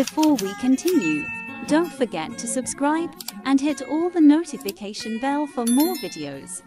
before we continue, don't forget to subscribe and hit all the notification bell for more videos.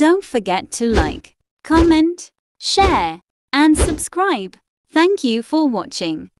Don't forget to like, comment, share, and subscribe. Thank you for watching.